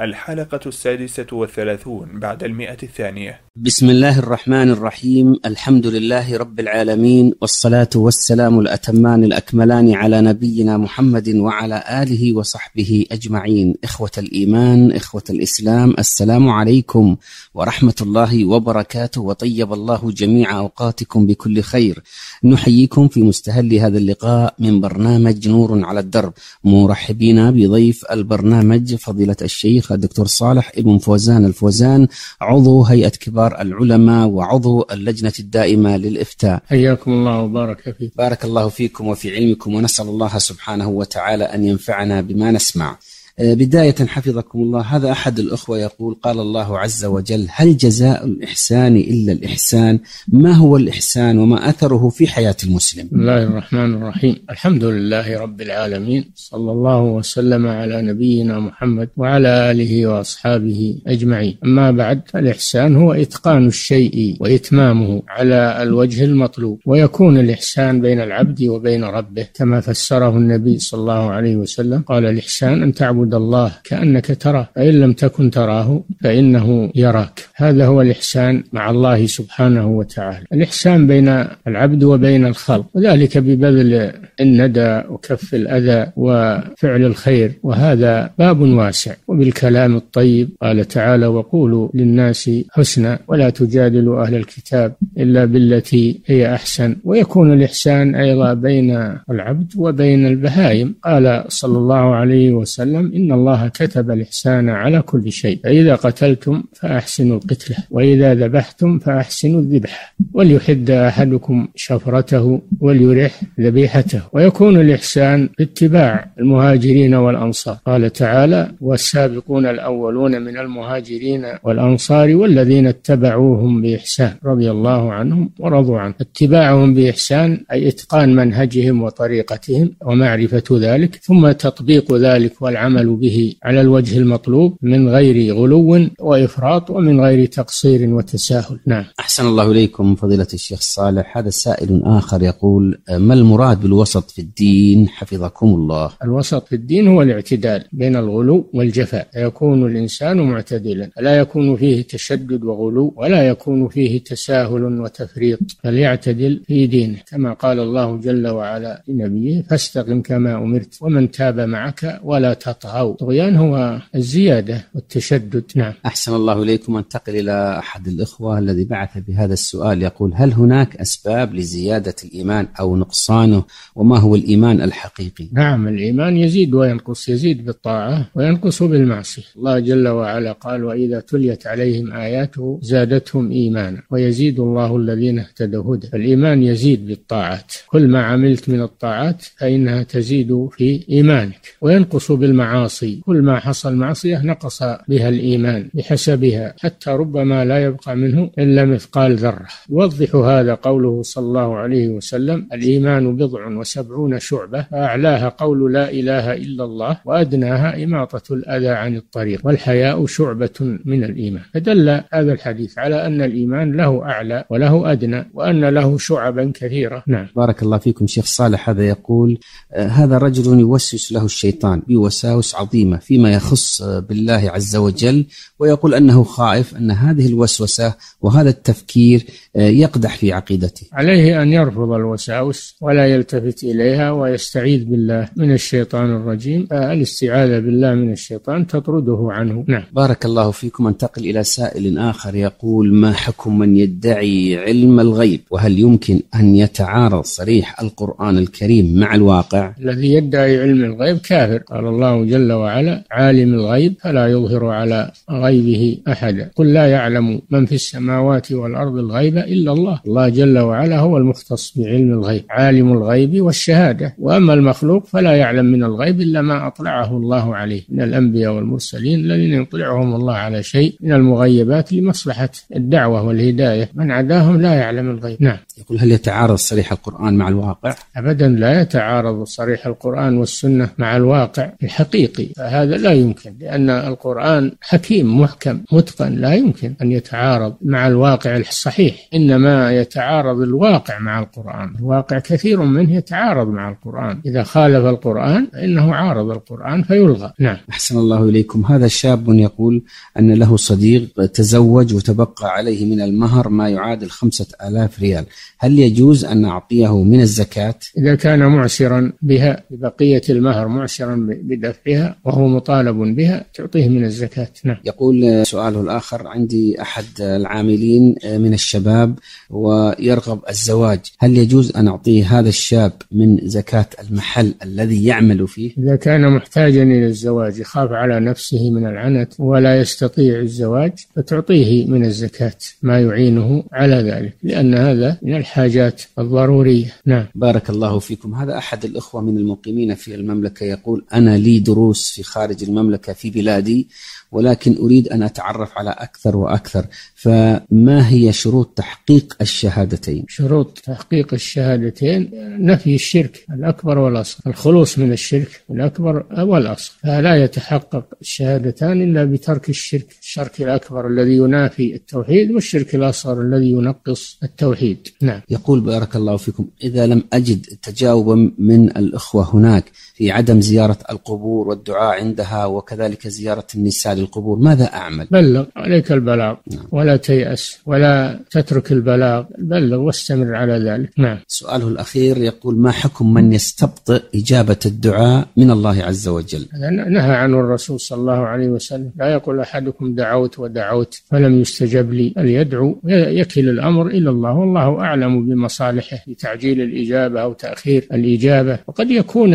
الحلقة السادسة والثلاثون بعد المئة الثانية. بسم الله الرحمن الرحيم. الحمد لله رب العالمين والصلاة والسلام الأتمان الأكملان على نبينا محمد وعلى آله وصحبه أجمعين. إخوة الإيمان إخوة الإسلام السلام عليكم ورحمة الله وبركاته وطيب الله جميع أوقاتكم بكل خير. نحييكم في مستهل هذا اللقاء من برنامج نور على الدرب. مرحبين بضيف البرنامج فضيلة الشيخ الدكتور صالح ابن فوزان الفوزان عضو هيئة كبار العلماء وعضو اللجنة الدائمة للإفتاء. حياكم الله وبارك فيك بارك الله فيكم وفي علمكم ونسأل الله سبحانه وتعالى أن ينفعنا بما نسمع. بداية حفظكم الله. هذا أحد الأخوة يقول قال الله عز وجل هل جزاء الإحسان إلا الإحسان؟ ما هو الإحسان وما أثره في حياة المسلم؟ بسم الله الرحمن الرحيم. الحمد لله رب العالمين صلى الله وسلم على نبينا محمد وعلى آله وأصحابه أجمعين. أما بعد الإحسان هو إتقان الشيء وإتمامه على الوجه المطلوب ويكون الإحسان بين العبد وبين ربه كما فسره النبي صلى الله عليه وسلم. قال الإحسان أن تعبد الله كأنك تراه. فإن لم تكن تراه فإنه يراك. هذا هو الإحسان مع الله سبحانه وتعالى. الإحسان بين العبد وبين الخلق. وذلك ببذل الندى وكف الأذى وفعل الخير. وهذا باب واسع. وبالكلام الطيب قال تعالى وقولوا للناس حسنا ولا تجادلوا أهل الكتاب إلا بالتي هي أحسن. ويكون الإحسان أيضا بين العبد وبين البهائم. قال صلى الله عليه وسلم إن الله كتب الإحسان على كل شيء. فإذا قتلتم فأحسنوا القتلة وإذا ذبحتم فأحسنوا الذبح. وليحد أحدكم شفرته وليرح ذبيحته. ويكون الإحسان باتباع المهاجرين والأنصار. قال تعالى والسابقون الأولون من المهاجرين والأنصار والذين اتبعوهم بإحسان. رضي الله عنهم ورضوا عنه. اتباعهم بإحسان أي إتقان منهجهم وطريقتهم ومعرفة ذلك ثم تطبيق ذلك والعمل به على الوجه المطلوب من غير غلو وإفراط ومن غير تقصير وتساهل. نعم. أحسن الله إليكم فضيلة الشيخ صالح. هذا سائل آخر يقول ما المراد بالوسط في الدين؟ حفظكم الله. الوسط في الدين هو الاعتدال بين الغلو والجفاء. يكون الإنسان معتدلا. لا يكون فيه تشدد وغلو ولا يكون فيه تساهل وتفريط. فليعتدل في دينه. كما قال الله جل وعلا لنبيه فاستقم كما أمرت ومن تاب معك ولا تطغوا الطغيان هو الزيادة والتشدد. نعم. أحسن الله إليكم أنتقل إلى أحد الإخوة الذي بعث بهذا السؤال. يقول هل هناك أسباب لزيادة الإيمان أو نقصانه؟ وما هو الإيمان الحقيقي؟ نعم الإيمان يزيد وينقص يزيد بالطاعة وينقص بالمعصية. الله جل وعلا قال وإذا تليت عليهم آياته زادتهم إيمانا. ويزيد الله الذين اهتدوا هدى. الإيمان يزيد بالطاعات. كل ما عملت من الطاعات فإنها تزيد في إيمانك. وينقص بالمعاصي. كل ما حصل معصية نقص بها الإيمان بحسبها حتى ربما لا يبقى منه إلا مثقال ذرة. يوضح هذا قوله صلى الله عليه وسلم الإيمان بضع وسبعون شعبة فأعلاها قول لا إله إلا الله وأدناها إماطة الأذى عن الطريق والحياء شعبة من الإيمان. فدل هذا الحديث على أن الإيمان له أعلى وله أدنى وأن له شعبا كثيرة. نعم. بارك الله فيكم شيخ صالح هذا يقول آه هذا رجل يوسوس له الشيطان بوساوس عظيمة فيما يخص بالله عز وجل ويقول أنه خائف أن هذه الوسوسة وهذا التفكير يقدح في عقيدته. عليه أن يرفض الوساوس ولا يلتفت إليها ويستعيذ بالله من الشيطان الرجيم. الاستعاذة بالله من الشيطان تطرده عنه. نعم. بارك الله فيكم. انتقل إلى سائل آخر يقول ما حكم من يدعي علم الغيب؟ وهل يمكن أن يتعارض صريح القرآن الكريم مع الواقع؟ الذي يدعي علم الغيب كافر. قال الله جل وعلا عالم الغيب فلا يظهر على غيبه أحدا قل لا يعلم من في السماوات والأرض الغيب إلا الله. الله جل وعلا هو المختص بعلم الغيب عالم الغيب والشهادة. وأما المخلوق فلا يعلم من الغيب إلا ما أطلعه الله عليه. من الأنبياء والمرسلين الذين يطلعهم الله على شيء من المغيبات لمصلحة الدعوة والهداية. من عداهم لا يعلم الغيب. نعم. يقول هل يتعارض صريح القرآن مع الواقع؟ أبدا لا يتعارض صريح القرآن والسنة مع الواقع الحقيقي فهذا لا يمكن لأن القرآن حكيم محكم متقن لا يمكن أن يتعارض مع الواقع الصحيح إنما يتعارض الواقع مع القرآن. الواقع كثير منه يتعارض مع القرآن. إذا خالف القرآن فإنه عارض القرآن فيلغى. نعم. أحسن الله إليكم. هذا شاب يقول أن له صديق تزوج وتبقى عليه من المهر ما يعادل خمسة آلاف ريال. هل يجوز أن أعطيه من الزكاة؟ إذا كان معسرا بها ببقية المهر معسرا بدفعها وهو مطالب بها تعطيه من الزكاة. نعم. يقول سؤاله الآخر عندي أحد العاملين من الشباب ويرغب الزواج هل يجوز أن أعطيه هذا الشاب من زكاة المحل الذي يعمل فيه؟ إذا كان محتاجا إلى الزواج يخاف على نفسه من العنت ولا يستطيع الزواج فتعطيه من الزكاة. ما يعينه على ذلك لأن هذا من الحاجات الضرورية. نعم. بارك الله فيكم. هذا أحد الأخوة من المقيمين في المملكة يقول أنا لي دروس في خارج المملكة في بلادي ولكن أريد أن أتعرف على أكثر وأكثر. فما هي شروط تحقيق الشهادتين؟ شروط تحقيق الشهادتين نفي الشرك الأكبر والأصغر. الخلوص من الشرك الأكبر والأصغر. فلا يتحقق الشهادتان إلا بترك الشرك الشرك الأكبر الذي ينافي التوحيد والشرك الأصغر الذي ينقص التوحيد. نعم. يقول بارك الله فيكم إذا لم أجد تجاوبا من الأخوة هناك في عدم زيارة القبور والدعاء عندها وكذلك زيارة النساء للقبور ماذا أعمل؟ بلغ عليك البلاغ نعم. ولا تيأس ولا تترك البلاغ بلغ واستمر على ذلك. نعم. سؤاله الأخير يقول ما حكم من يستبطئ إجابة الدعاء من الله عز وجل؟ نهى عنه الرسول صلى الله عليه وسلم. لا يقول أحدكم دعوت ودعوت فلم يستجب لي. يدعو يكل الأمر إلى الله والله أعلم بمصالحه لتعجيل الإجابة أو تأخير الإجابة. وقد يكون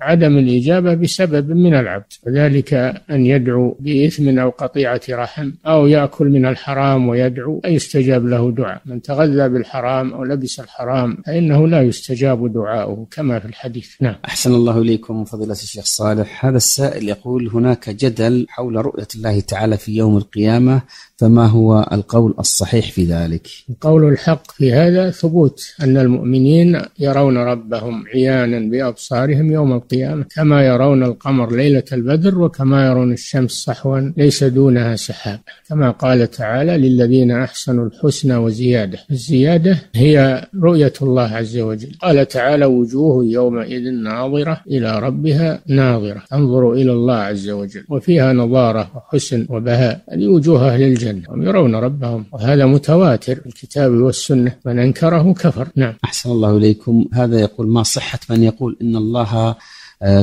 عدم الإجابة بسبب من العبد. وذلك أن يدعو بإثم أو قطيعة رحم أو يأكل من الحرام ويدعو لا يستجاب له دعاء. من تغذى بالحرام أو لبس الحرام فإنه لا يستجاب دعاؤه كما في الحديث. نعم. أحسن الله إليكم فضيلة الشيخ صالح. هذا السائل يقول هناك جدل حول رؤية الله تعالى في يوم القيامة فما هو القول الصحيح في ذلك؟ القول الحق في هذا ثبوت أن المؤمنين يرون ربهم عيانا بأبصارهم يوم القيامة كما يرون القمر ليلة البدر وكما يرون الشمس صحوا ليس دونها سحاب كما قال تعالى للذين أحسنوا الحسنى وزيادة. الزيادة هي رؤية الله عز وجل. قال تعالى وجوه يومئذ ناظرة إلى ربها ناظرة تنظر إلى الله عز وجل وفيها نظارة وحسن وبهاء. هذه وجوه أهل الجنة هم يرون ربهم. وهذا متواتر. الكتاب والسنة. من أنكره كفر. نعم. أحسن الله إليكم. هذا يقول ما صحة من يقول إن الله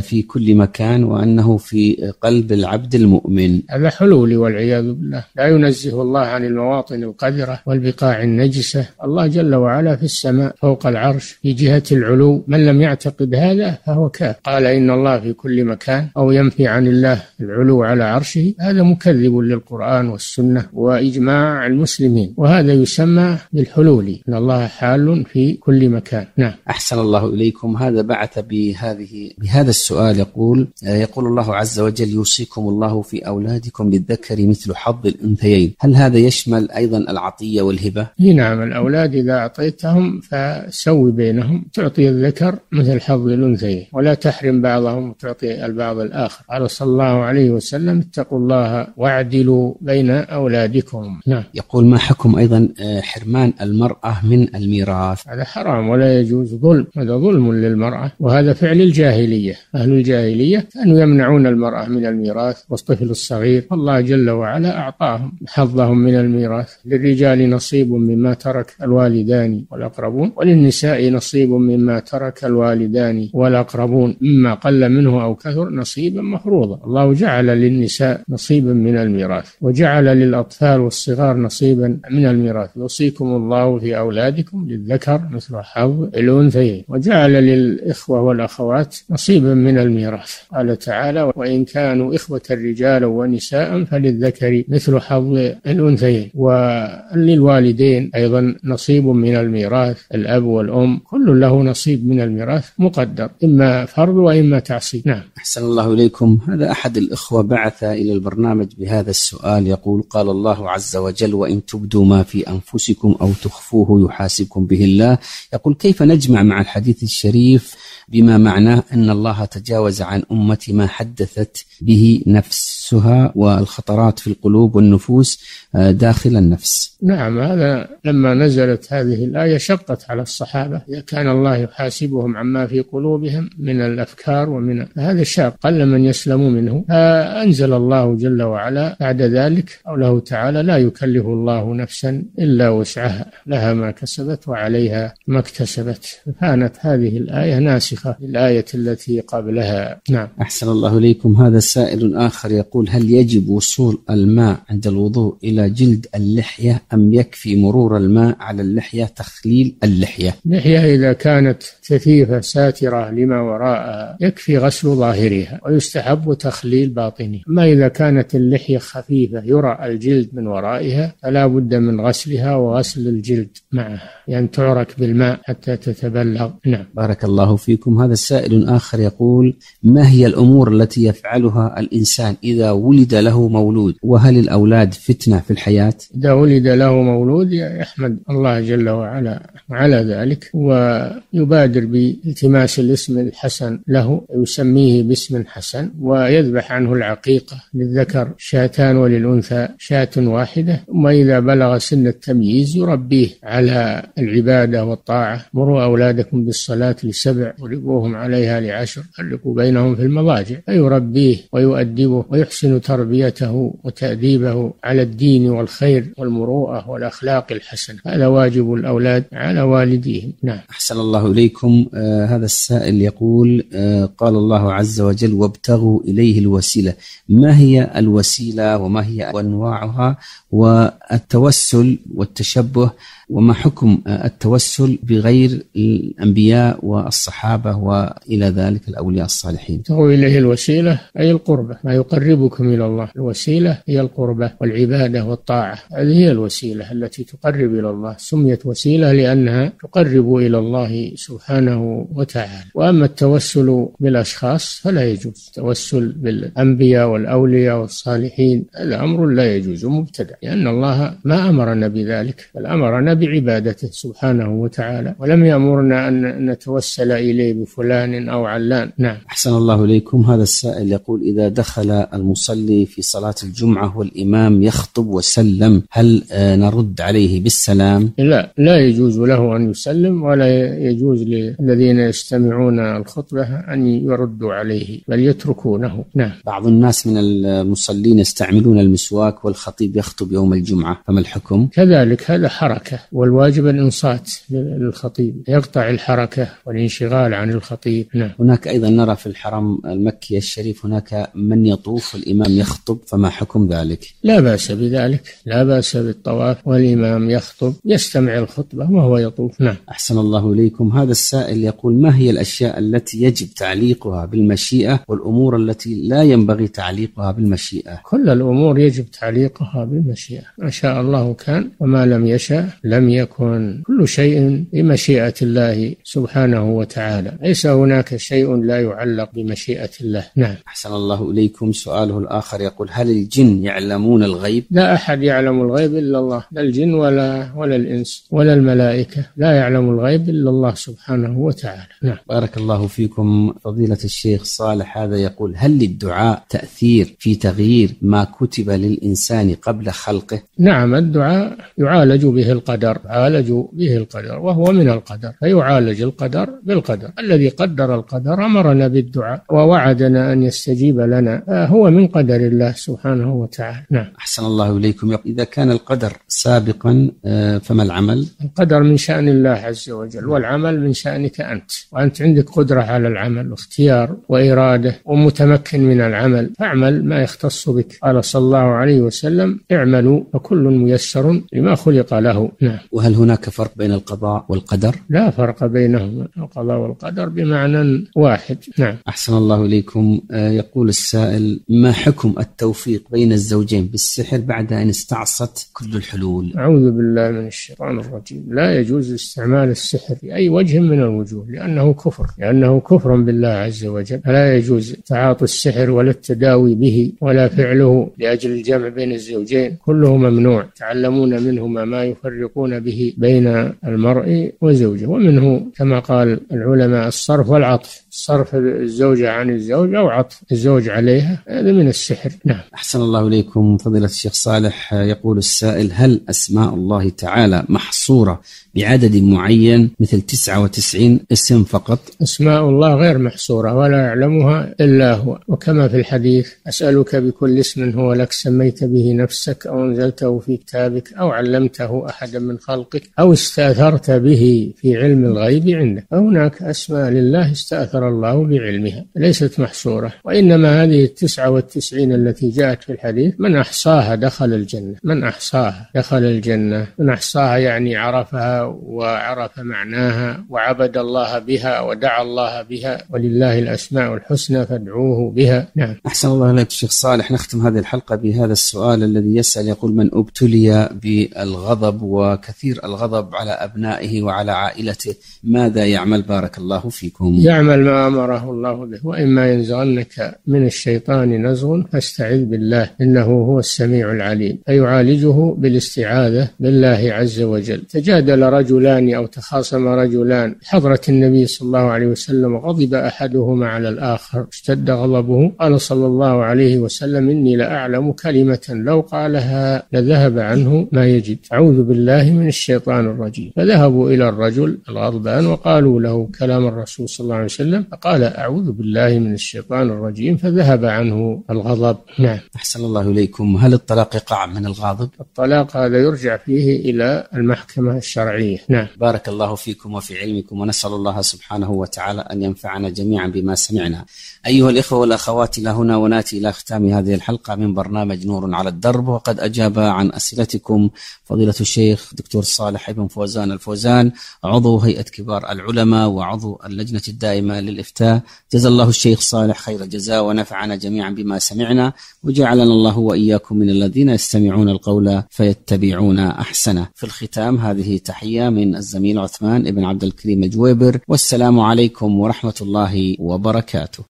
في كل مكان وأنه في قلب العبد المؤمن. هذا حلول والعياذ بالله. لا ينزه الله عن المواطن القذرة والبقاع النجسة. الله جل وعلا في السماء فوق العرش في جهة العلو. من لم يعتقد هذا فهو كافر قال إن الله في كل مكان أو ينفي عن الله العلو على عرشه. هذا مكذب للقرآن والسنة وإجماع المسلمين. وهذا يسمى بالحلول. إن الله حال في كل مكان. نعم. أحسن الله إليكم. هذا بعث بهذه بهذا هذا السؤال يقول يقول الله عز وجل يوصيكم الله في أولادكم للذكر مثل حظ الأنثيين. هل هذا يشمل أيضا العطية والهبة؟ نعم الأولاد إذا أعطيتهم فسوي بينهم تعطي الذكر مثل حظ الأنثيين ولا تحرم بعضهم وتعطي البعض الآخر. قال صلى الله عليه وسلم اتقوا الله واعدلوا بين أولادكم. نعم. يقول ما حكم أيضا آه، حرمان المرأة من الميراث؟ هذا حرام ولا يجوز ظلم هذا ظلم للمرأة وهذا فعل الجاهلية. أهل الجاهلية كانوا يمنعون المرأة من الميراث والطفل الصغير. الله جل وعلا أعطاهم حظهم من الميراث. للرجال نصيب مما ترك الوالدان والأقربون وللنساء نصيب مما ترك الوالدان والأقربون. مما قل منه أو كثر نصيبا مفروضا. الله جعل للنساء نصيبا من الميراث وجعل للأطفال والصغار نصيبا من الميراث. يوصيكم الله في أولادكم للذكر مثل حظ الأنثيين. وجعل للإخوة والأخوات نصيبا من الميراث. قال تعالى وإن كانوا إخوة رجالا ونساء فللذكر مثل حظ الأنثيين. وللوالدين أيضا نصيب من الميراث الأب والأم كل له نصيب من الميراث مقدر إما فرض وإما تعصيب. نعم. أحسن الله إليكم. هذا أحد الإخوة بعث إلى البرنامج بهذا السؤال. يقول قال الله عز وجل وإن تبدوا ما في أنفسكم أو تخفوه يحاسبكم به الله. يقول كيف نجمع مع الحديث الشريف بما معناه أن الله تجاوز عن أمتي ما حدثت به نفسها والخطرات في القلوب والنفوس آه، داخل النفس. نعم هذا لما نزلت هذه الآية شقت على الصحابة. إذا كان الله يحاسبهم عما في قلوبهم من الأفكار ومن هذا شاق قل من يسلم منه. فأنزل الله جل وعلا بعد ذلك قوله تعالى لا يكلف الله نفسا إلا وسعها لها ما كسبت وعليها ما اكتسبت كانت هذه الآية ناسخة للآية التي قبلها. نعم. أحسن الله إليكم. هذا سائل آخر يقول هل يجب وصول الماء عند الوضوء إلى جلد اللحية أم يكفي مرور الماء على اللحية تخليل اللحية؟ اللحية إذا كانت كثيفة ساترة لما وراءها يكفي غسل ظاهرها ويستحب تخليل باطنها. أما إذا كانت اللحية خفيفة يرى الجلد من ورائها فلا بد من غسلها وغسل الجلد معها يعني تعرك بالماء حتى تتبلغ. نعم. بارك الله فيكم. هذا السائل آخر يقول ما هي الأمور التي يفعلها الإنسان إذا ولد له مولود؟ وهل الأولاد فتنة في الحياة؟ إذا ولد له مولود يحمد الله جل وعلا على ذلك ويبادر بالتماس الاسم الحسن له يسميه باسم حسن ويذبح عنه العقيقة للذكر شاتان وللأنثى شاة واحدة ثم إذا بلغ سن التمييز يربيه على العبادة والطاعة مروا أولادكم بالصلاة لسبع وضربوهم عليها لعشر فرقوا بينهم في المضاجع. فيربيه ويؤدبه ويحسن تربيته وتأديبه على الدين والخير والمروءة والأخلاق الحسنة. هذا واجب الأولاد على والديهم. نعم. أحسن الله إليكم. آه هذا السائل يقول آه قال الله عز وجل وابتغوا إليه الوسيلة. ما هي الوسيلة وما هي أنواعها؟ والتوسل والتشبه وما حكم التوسل بغير الأنبياء والصحابة وإلى ذلك؟ الأولياء الصالحين. تقول إليه الوسيلة أي القربة. ما يقربكم إلى الله. الوسيلة هي القربة والعبادة والطاعة. هذه هي الوسيلة التي تقرب إلى الله. سميت وسيلة لأنها تقرب إلى الله سبحانه وتعالى. وأما التوسل بالأشخاص فلا يجوز. التوسل بالأنبياء والأولياء والصالحين هذا أمر لا يجوز مبتدع لأن الله ما أمرنا بذلك بل أمرنا بعبادته سبحانه وتعالى. ولم يأمرنا أن نتوسل إليه بفلان أو علان. نعم. أحسن الله إليكم. هذا السائل يقول إذا دخل المصلي في صلاة الجمعة والإمام يخطب وسلم هل آه، نرد عليه بالسلام؟ لا لا يجوز له أن يسلم ولا يجوز للذين يستمعون الخطبة أن يردوا عليه بل يتركونه. نعم. بعض الناس من المصلين يستعملون المسواك والخطيب يخطب يوم الجمعة فما الحكم؟ كذلك هذا حركة والواجب الإنصات للخطيب يقطع الحركة والانشغال عن الخطيب. نعم. هناك أيضا نرى في الحرم المكي الشريف هناك من يطوف والإمام يخطب فما حكم ذلك؟ لا بأس بذلك لا بأس بالطواف والإمام يخطب يستمع الخطبة وهو يطوف. نعم. أحسن الله إليكم. هذا السائل يقول ما هي الأشياء التي يجب تعليقها بالمشيئة والأمور التي لا ينبغي تعليقها بالمشيئة؟ كل الأمور يجب تعليقها بالمشيئة. ما شاء الله كان وما لم يشاء لم يكن كل شيء بمشيئة الله سبحانه وتعالى. ليس هناك شيء لا يعلق بمشيئة الله. نعم. أحسن الله إليكم. سؤاله الآخر يقول هل الجن يعلمون الغيب؟ لا أحد يعلم الغيب إلا الله. لا الجن ولا ولا الإنس ولا الملائكة. لا يعلم الغيب إلا الله سبحانه وتعالى. نعم. بارك الله فيكم. فضيلة الشيخ صالح هذا يقول هل للدعاء تأثير في تغيير ما كتب للإنسان قبل خلقه؟ نعم الدعاء يعالج به القدر يعالج به القدر وهو من القدر فيعالج القدر بالقدر. الذي قدر القدر أمرنا بالدعاء ووعدنا أن يستجيب لنا هو من قدر الله سبحانه وتعالى. نعم. أحسن الله إليكم. إذا كان القدر سابقا آه، فما العمل؟ القدر من شأن الله عز وجل والعمل من شأنك أنت. وأنت عندك قدرة على العمل واختيار وإرادة ومتمكن من العمل. فاعمل ما يختص بك. قال صلى الله عليه وسلم اعملوا فكل ميسر لما خلق له. نعم. وهل هناك فرق بين القضاء والقدر؟ لا فرق بينهما القضاء والقدر بمعنى واحد نعم. أحسن الله إليكم. آه، يقول السائل ما حكم التوفيق بين الزوجين بالسحر بعد أن استعصت كل الحلول؟ أعوذ بالله من الشيطان الرجيم. لا يجوز استعمال السحر في أي وجه من الوجوه لأنه كفر لأنه كفر بالله عز وجل. فلا يجوز تعاطي السحر ولا التداوي به ولا فعله لأجل الجمع بين الزوجين. كله ممنوع. تعلمون منهما ما يفرقون به بين المرء وزوجه. ومنه كما قال العلماء الصرف والعطف. صرف الزوجة عن الزوج أو عطف الزوج عليها هذا من السحر. نعم. أحسن الله إليكم فضيلة الشيخ صالح. يقول السائل هل أسماء الله تعالى محصورة بعدد معين مثل 99 اسم فقط؟ أسماء الله غير محصورة ولا يعلمها إلا هو. وكما في الحديث أسألك بكل اسم هو لك سميت به نفسك أو أنزلته في كتابك أو علمته أحدا من خلقك أو استأثرت به في علم الغيب عندك. فهناك أسماء لله استأثر الله بعلمها ليست محصورة. وإنما هذه التسعة والتسعين التي جاءت في الحديث من أحصاها دخل الجنة. من أحصاها دخل الجنة. من أحصاها يعني عرفها وعرف معناها وعبد الله بها ودعا الله بها ولله الأسماء الحسنى فادعوه بها. نعم. أحسن الله إليك شيخ صالح. نختم هذه الحلقة بهذا السؤال الذي يسأل يقول من ابتلي بالغضب وكثير الغضب على أبنائه وعلى عائلته ماذا يعمل؟ بارك الله فيكم. يعمل أمره الله به. وإما ينزغنك من الشيطان نزغ فاستعذ بالله إنه هو السميع العليم. فيعالجه بالاستعاذة بالله عز وجل. تجادل رجلان أو تخاصم رجلان. حضرة النبي صلى الله عليه وسلم غضب أحدهما على الآخر. اشتد غضبه. قال صلى الله عليه وسلم إني لأعلم كلمة لو قالها لذهب عنه ما يجد. أعوذ بالله من الشيطان الرجيم. فذهبوا إلى الرجل الغضبان وقالوا له كلام الرسول صلى الله عليه وسلم فقال أعوذ بالله من الشيطان الرجيم فذهب عنه الغضب. نعم. أحسن الله إليكم. هل الطلاق يقع من الغاضب؟ الطلاق هذا يرجع فيه إلى المحكمة الشرعية. نعم. بارك الله فيكم وفي علمكم ونسأل الله سبحانه وتعالى أن ينفعنا جميعا بما سمعنا. أيها الإخوة والأخوات إلى هنا ونأتي إلى ختام هذه الحلقة من برنامج نور على الدرب. وقد أجاب عن أسئلتكم فضيلة الشيخ دكتور صالح بن فوزان الفوزان عضو هيئة كبار العلماء وعضو اللجنة الدائمة للإفتاء. جزا الله الشيخ صالح خير الجزاء ونفعنا جميعا بما سمعنا. وجعلنا الله وإياكم من الذين يستمعون القول فيتبعون أحسنه. في الختام هذه تحية من الزميل عثمان بن عبد الكريم الجويبر والسلام عليكم ورحمة الله وبركاته.